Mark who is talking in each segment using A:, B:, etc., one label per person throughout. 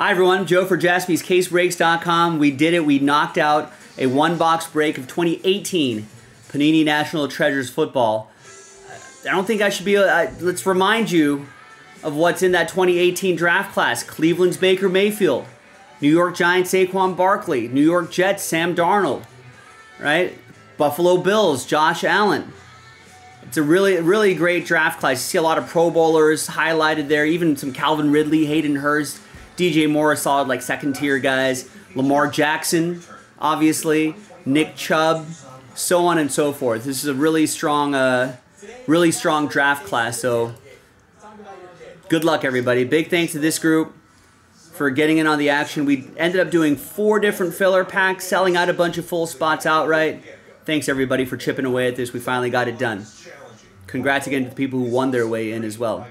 A: Hi everyone, Joe for jaspyscasebreaks.com. We did it. We knocked out a one box break of 2018 Panini National Treasures football. I don't think I should be. Uh, let's remind you of what's in that 2018 draft class Cleveland's Baker Mayfield, New York Giants Saquon Barkley, New York Jets Sam Darnold, right? Buffalo Bills Josh Allen. It's a really, really great draft class. You see a lot of Pro Bowlers highlighted there, even some Calvin Ridley, Hayden Hurst, DJ Moore, solid like second tier guys. Lamar Jackson, obviously, Nick Chubb, so on and so forth. This is a really strong, uh, really strong draft class. So good luck, everybody. Big thanks to this group for getting in on the action. We ended up doing four different filler packs, selling out a bunch of full spots outright. Thanks, everybody, for chipping away at this. We finally got it done. Congrats again to the people who won their way in as well.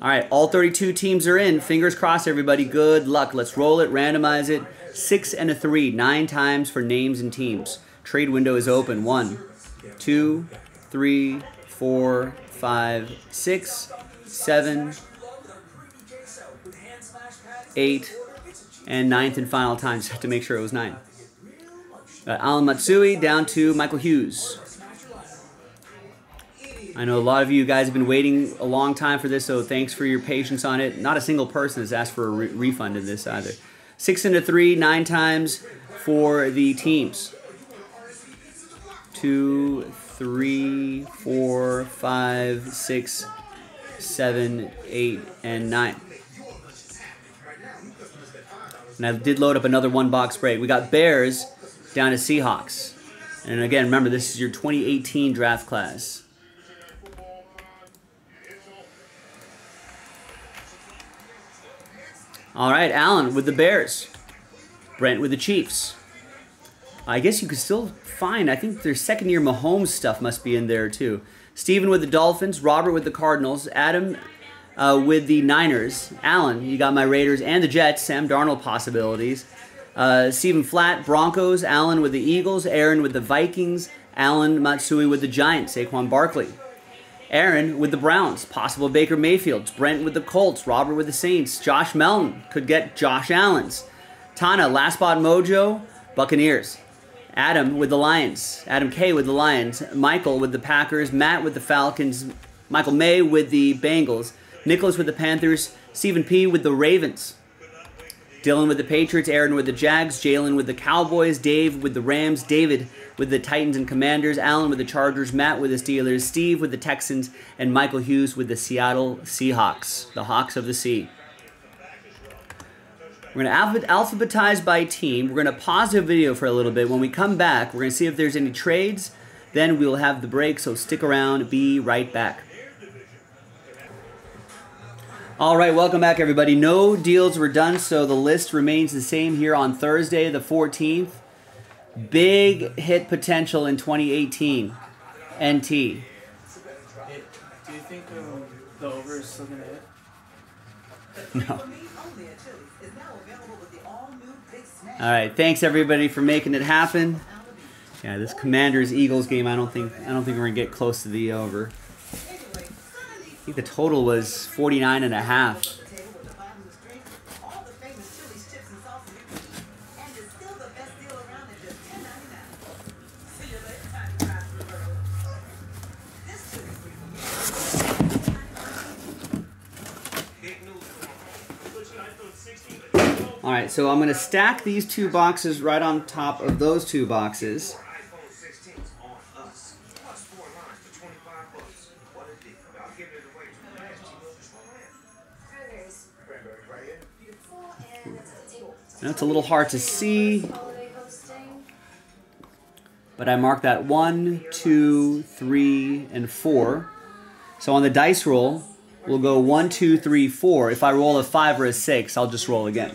A: All right, all 32 teams are in. Fingers crossed, everybody. Good luck. Let's roll it, randomize it. Six and a three, nine times for names and teams. Trade window is open. One, two, three, four, five, six, seven, eight, and ninth and final time. Just have to make sure it was nine. Uh, Alan Matsui down to Michael Hughes. I know a lot of you guys have been waiting a long time for this, so thanks for your patience on it. Not a single person has asked for a re refund in this either. Six into three, nine times for the teams. Two, three, four, five, six, seven, eight, and nine. And I did load up another one box break. We got Bears down to Seahawks. And again, remember, this is your 2018 draft class. All right, Alan with the Bears. Brent with the Chiefs. I guess you could still find, I think their second year Mahomes stuff must be in there too. Steven with the Dolphins, Robert with the Cardinals, Adam uh, with the Niners, Alan, you got my Raiders and the Jets, Sam Darnold possibilities. Uh, Stephen Flat, Broncos, Alan with the Eagles, Aaron with the Vikings, Alan Matsui with the Giants, Saquon Barkley. Aaron with the Browns, possible Baker Mayfields, Brent with the Colts, Robert with the Saints, Josh Melton could get Josh Allen's, Tana, Last Spot Mojo, Buccaneers, Adam with the Lions, Adam K with the Lions, Michael with the Packers, Matt with the Falcons, Michael May with the Bengals, Nicholas with the Panthers, Stephen P with the Ravens, Dylan with the Patriots, Aaron with the Jags, Jalen with the Cowboys, Dave with the Rams, David with the Titans and Commanders, Alan with the Chargers, Matt with the Steelers, Steve with the Texans, and Michael Hughes with the Seattle Seahawks, the Hawks of the Sea. We're going to alphabetize by team. We're going to pause the video for a little bit. When we come back, we're going to see if there's any trades. Then we'll have the break, so stick around. Be right back. All right, welcome back, everybody. No deals were done, so the list remains the same here on Thursday, the 14th. Big hit potential in 2018. NT.
B: Do you think um, the over is still going to hit?
A: No. All right, thanks everybody for making it happen. Yeah, this Commanders Eagles game, I don't think I don't think we're gonna get close to the over. Think the total was 49 and a half. All right, so I'm going to stack these two boxes right on top of those two boxes. It's a little hard to see, but I marked that one, two, three, and four. So on the dice roll, we'll go one, two, three, four. If I roll a five or a six, I'll just roll again.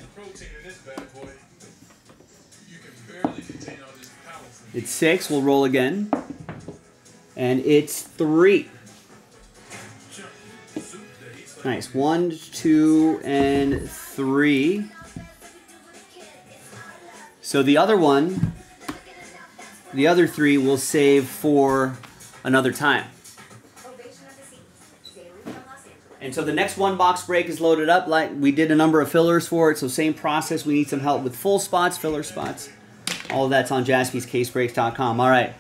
A: It's six, we'll roll again. And it's three. Nice. One, two, and three. So the other one, the other three we'll save for another time. And so the next one box break is loaded up. Like we did a number of fillers for it, so same process. We need some help with full spots, filler spots. All that's on jaspyscasebreaks.com. All right.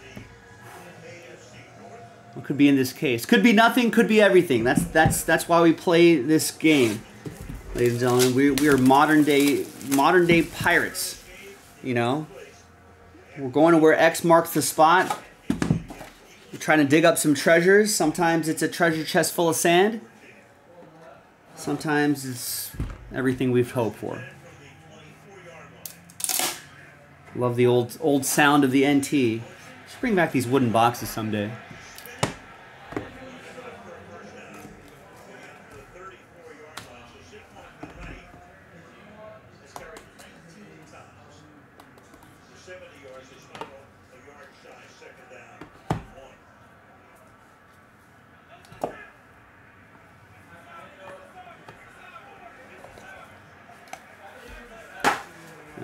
A: What could be in this case? Could be nothing. Could be everything. That's that's that's why we play this game, ladies and gentlemen. We we are modern day modern day pirates. You know, we're going to where X marks the spot. We're trying to dig up some treasures. Sometimes it's a treasure chest full of sand. Sometimes it's everything we've hoped for. Love the old old sound of the NT. Should bring back these wooden boxes someday.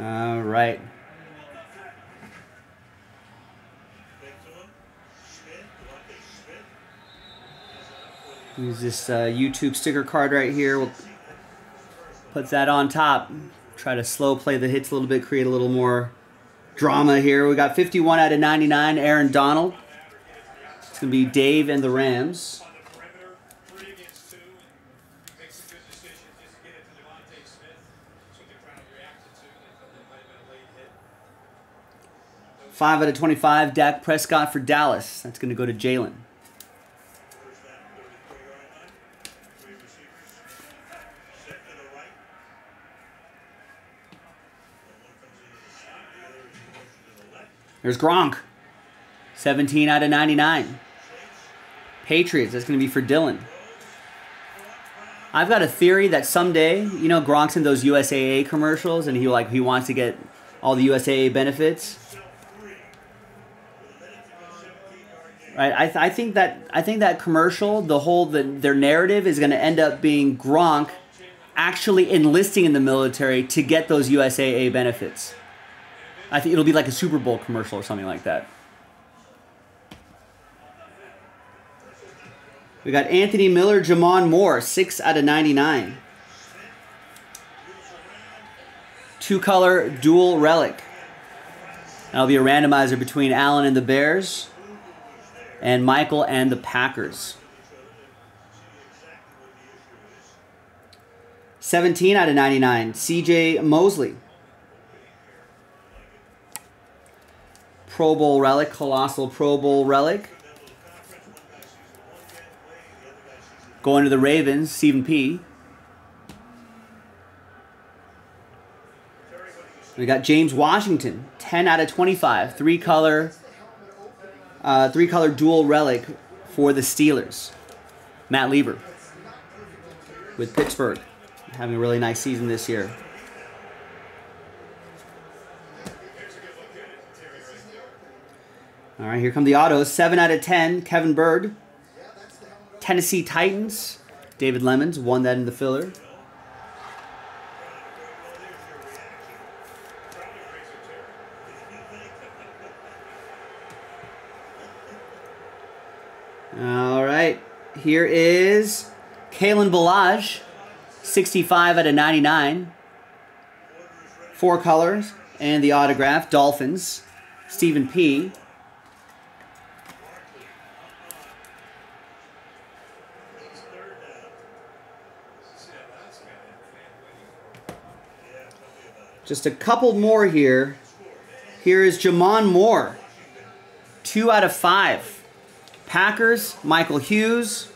A: All right. Use this uh, YouTube sticker card right here. We'll put that on top. Try to slow play the hits a little bit, create a little more drama here. We got 51 out of 99, Aaron Donald. It's going to be Dave and the Rams. Five out of 25, Dak Prescott for Dallas. That's going to go to Jalen. There's Gronk. 17 out of 99. Patriots, that's going to be for Dylan. I've got a theory that someday, you know, Gronk's in those USAA commercials and he like he wants to get all the USAA benefits. Right? I, th- I think that I think that commercial, the whole the, their narrative is going to end up being Gronk actually enlisting in the military to get those USAA benefits. I think it'll be like a Super Bowl commercial or something like that. We got Anthony Miller, J'Mon Moore, 6 out of 99. Two color dual relic. That'll be a randomizer between Allen and the Bears and Michael and the Packers. 17 out of 99, CJ Mosley. Pro Bowl relic, colossal Pro Bowl relic. Going to the Ravens, Stephen P. We got James Washington, 10 out of 25, three color, uh, three color dual relic for the Steelers. Matt Lieber with Pittsburgh, having a really nice season this year. All right, here come the autos. 7 out of 10, Kevin Byard. Tennessee Titans, David Lemons won that in the filler. All right, here is Kalen Ballage, 65 out of 99. Four colors and the autograph, Dolphins, Stephen P. Just a couple more here. Here is J'Mon Moore. Two out of five. Packers, Michael Hughes,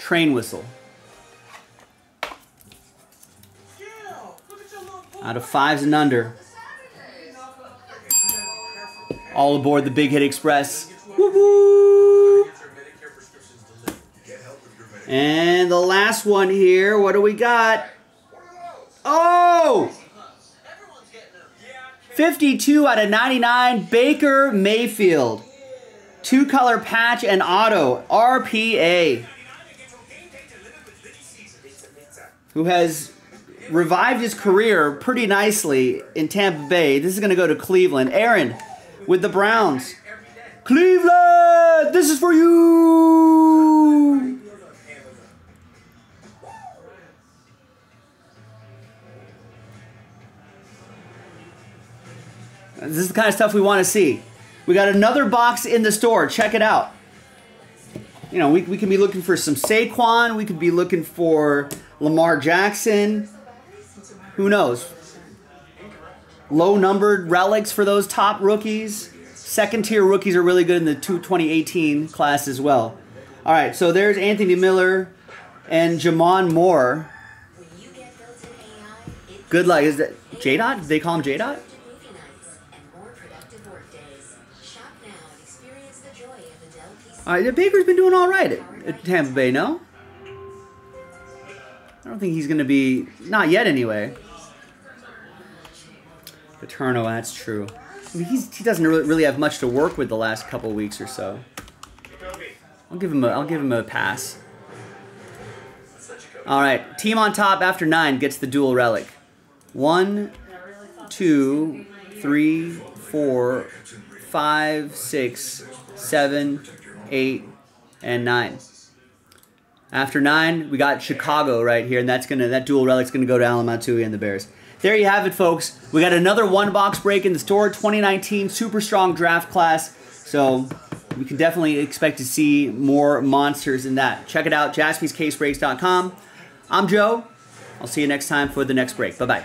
A: train whistle. Out of fives and under. All aboard the Big Hit Express. Woo-hoo! And the last one here, what do we got? Oh! 52 out of 99, Baker Mayfield. Two color patch and auto, RPA. Who has revived his career pretty nicely in Tampa Bay. This is going to go to Cleveland. Aaron with the Browns. Cleveland, this is for you. This is the kind of stuff we want to see. We got another box in the store. Check it out. You know, we, we can be looking for some Saquon. We could be looking for Lamar Jackson. Who knows? Low numbered relics for those top rookies. Second tier rookies are really good in the 2018 class as well. All right, so there's Anthony Miller and J'Mon Moore. Good luck. Is that J Dot? Did they call him J Dot? All right, Baker's been doing all right at, at Tampa Bay, no? I don't think he's going to be, not yet anyway. Paterno, that's true. I mean, he doesn't really, really have much to work with the last couple weeks or so. I'll give him a, I'll give him a pass. All right, team on top after nine gets the dual relic. One, two, three, four, five, six, seven, eight, and nine. After nine, we got Chicago right here, and that's gonna that dual relic's gonna go to Alan Matsui and the Bears. There you have it, folks. We got another one box break in the store, 2019 super strong draft class. So we can definitely expect to see more monsters in that. Check it out, jaspyscasebreaks.com. I'm Joe. I'll see you next time for the next break. Bye bye.